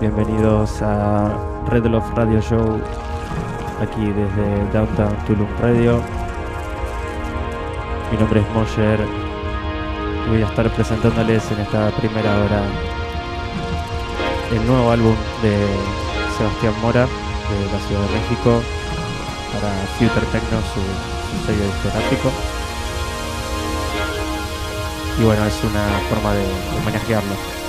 bienvenidos a Red Love Radio Show, aquí desde Downtown Tulum Radio. Mi nombre es Moyer y voy a estar presentándoles en esta primera hora el nuevo álbum de Sebastián Mora de la Ciudad de México para Future Techno, su, su sello discográfico. Y bueno, es una forma de homenajearlo.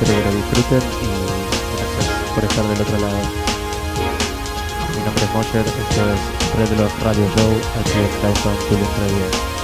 Que lo disfruten y gracias por estar del otro lado. Mi nombre es Moyer, esto es Red Love Radio Show aquí en Downtown Tulum Radio.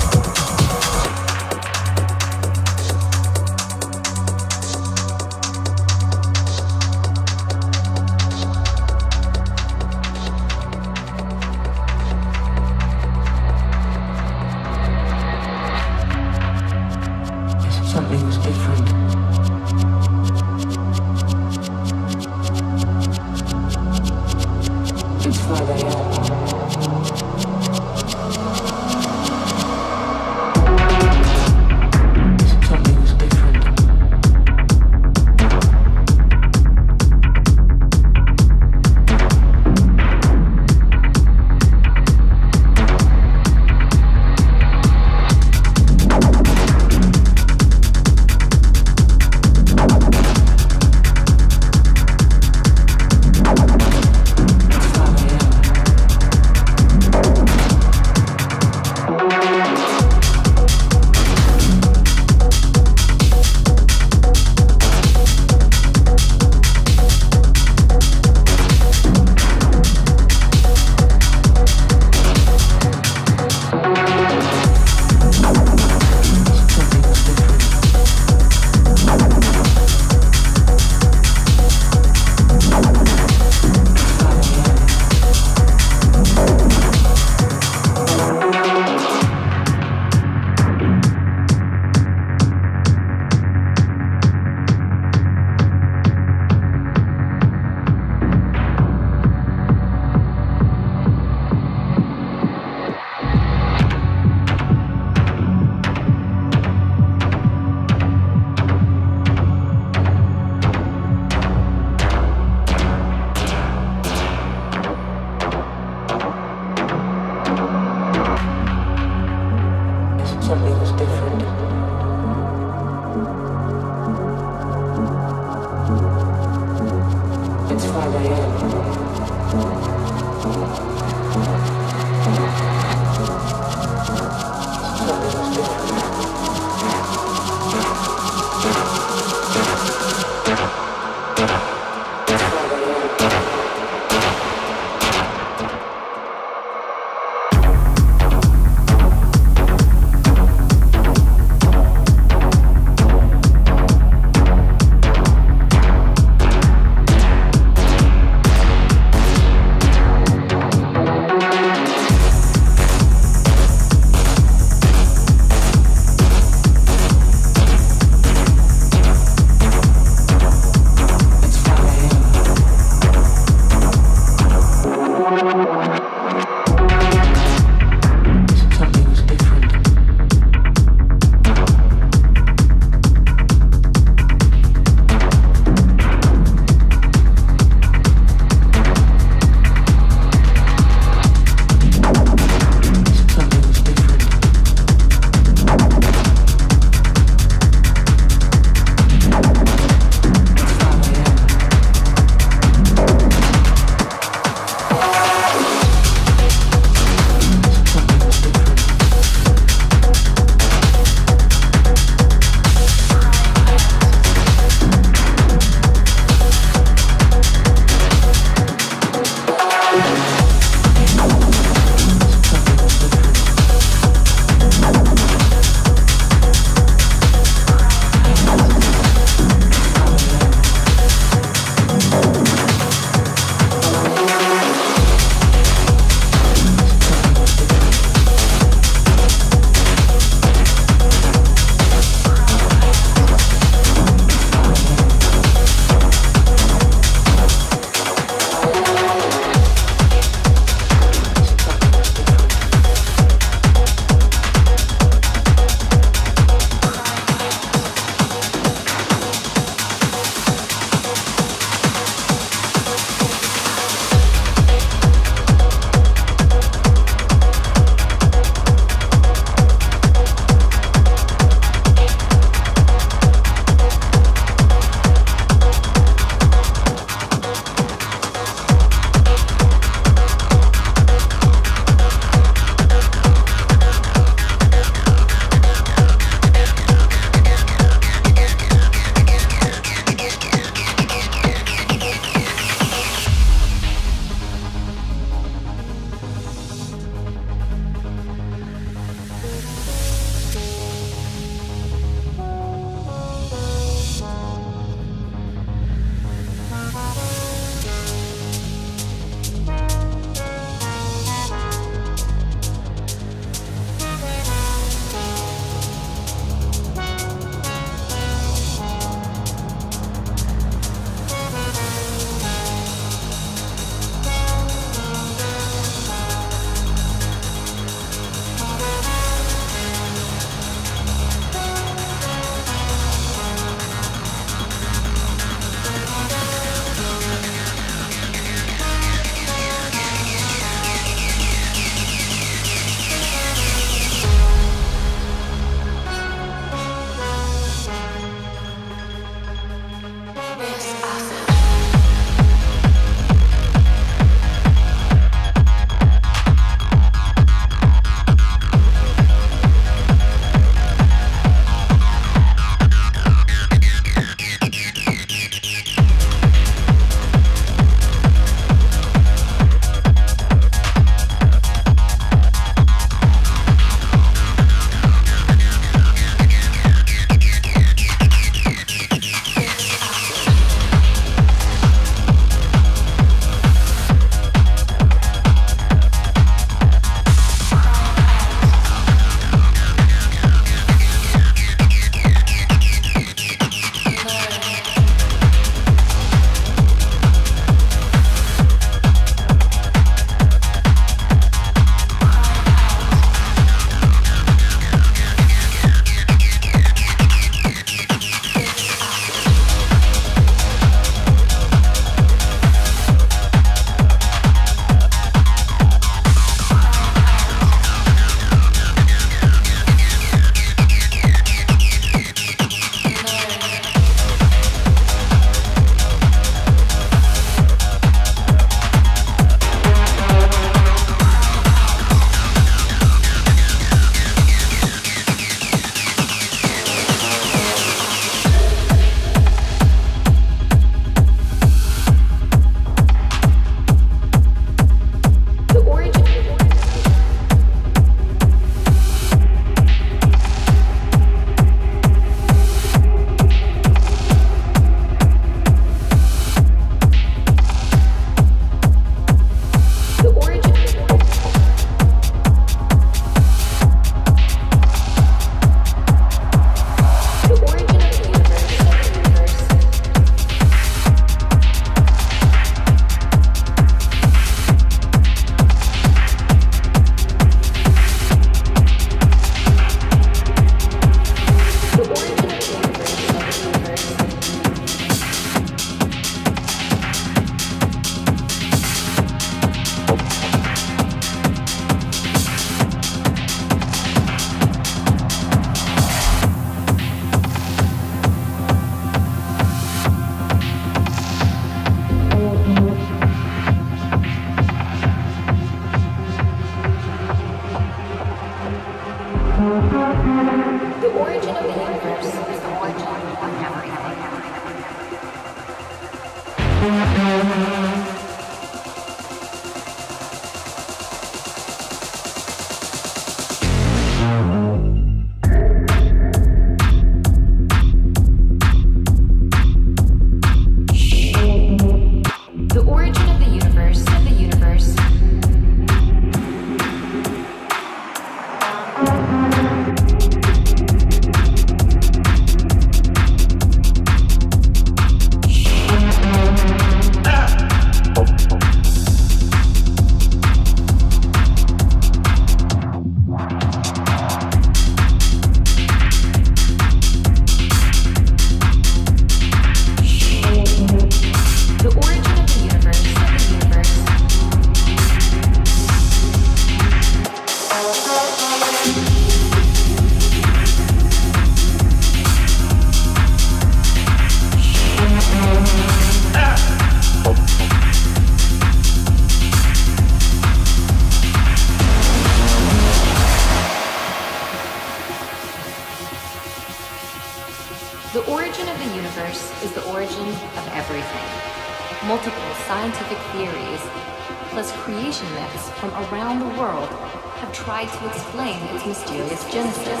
from around the world have tried to explain its mysterious genesis.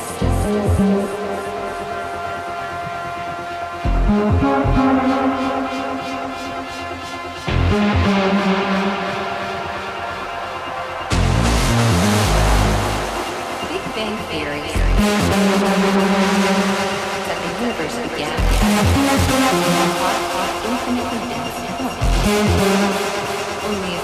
infinitely dense point. Only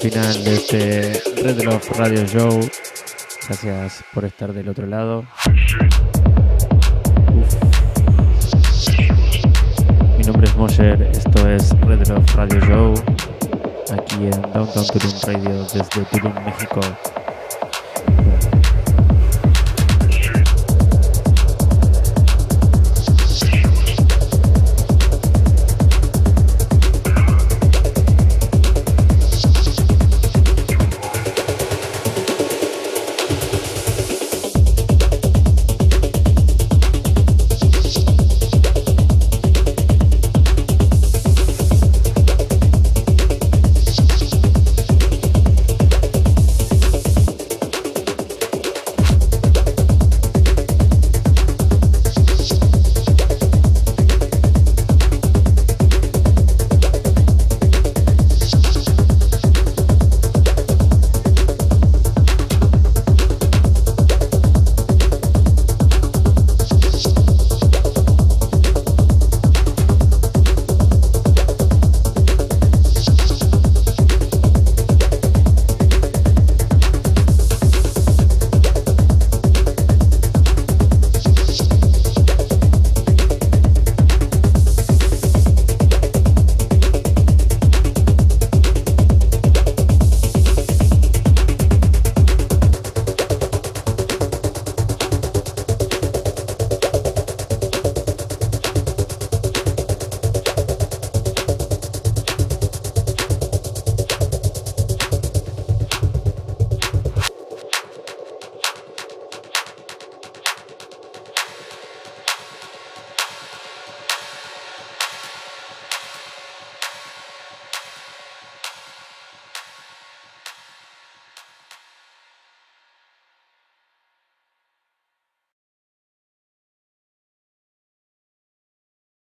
final de este Red Love Radio Show. Gracias por estar del otro lado. Mi nombre es Mosher, esto es Red Love Radio Show, aquí en Downtown Tulum Radio desde Tulum, México.